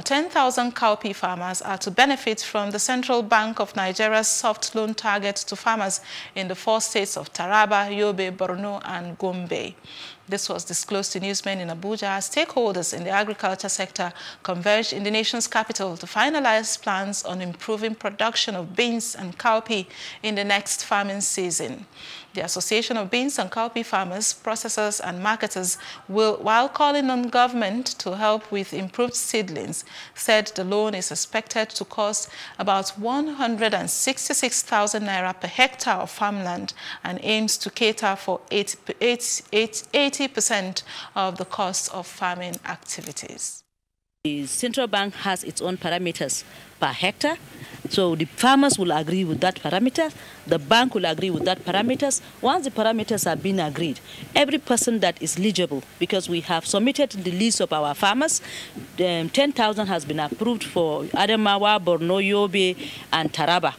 Now, 10,000 cowpea farmers are to benefit from the Central Bank of Nigeria's soft loan target to farmers in the four states of Taraba, Yobe, Borno, and Gombe. This was disclosed to newsmen in Abuja as stakeholders in the agriculture sector converged in the nation's capital to finalize plans on improving production of beans and cowpea in the next farming season. The Association of Beans and Cowpea Farmers, Processors and Marketers will, while calling on government to help with improved seedlings, said the loan is expected to cost about 166,000 naira per hectare of farmland and aims to cater for 80% of the cost of farming activities. The central bank has its own parameters per hectare. So the farmers will agree with that parameter. The bank will agree with that parameters. Once the parameters have been agreed, every person that is eligible, because we have submitted the list of our farmers, um, 10,000 has been approved for Adamawa, Borno, Yobe, and Taraba.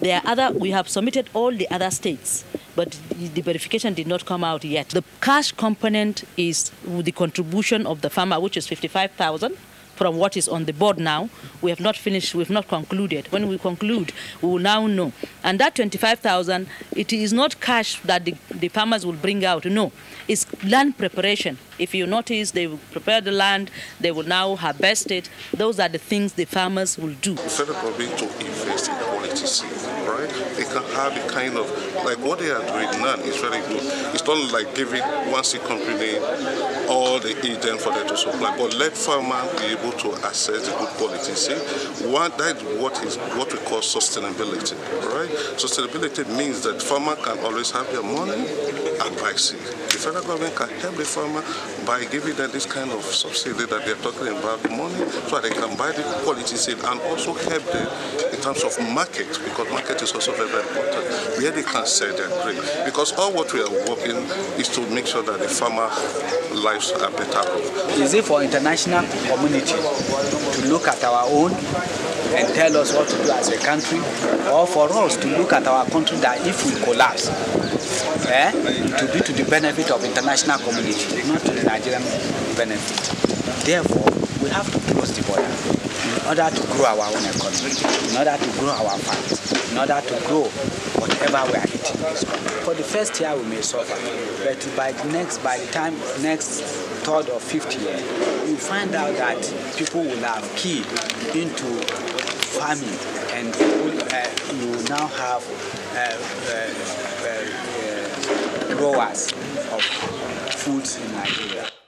There are other, we have submitted all the other states but the verification did not come out yet. The cash component is the contribution of the farmer, which is 55,000 from what is on the board now. We have not finished, we have not concluded. When we conclude, we will now know. And that 25,000, it is not cash that the, the farmers will bring out. No, it's land preparation. If you notice, they will prepare the land, they will now harvest it. Those are the things the farmers will do. Instead of to invest in quality seed, right? They can have a kind of, like what they are doing now is very good. It's not like giving one seed company the agent for them to supply, but let farmer be able to assess the good quality seed. One, that's what is what we call sustainability, right? Sustainability means that farmer can always have their money and buy seed. The federal government can help the farmer by giving them this kind of subsidy that they're talking about, money, so they can buy the quality seed and also help them in terms of market, because market is also very, very important, they can sell their grain. Because all what we are working is to make sure that the farmer lives are better off. Is it for international community to look at our own and tell us what to do as a country, or for us to look at our country that if we collapse, eh, to be to the benefit of international community, not to the Nigerian benefit. Therefore, we have to close the border in order to grow our own economy, in order to grow our farms, in order to grow whatever we are eating. For the first year, we may suffer, but by the next, by the time next third or fifth year, you find out that people will have key into farming and uh, you now have uh, uh, uh growers of foods in Nigeria.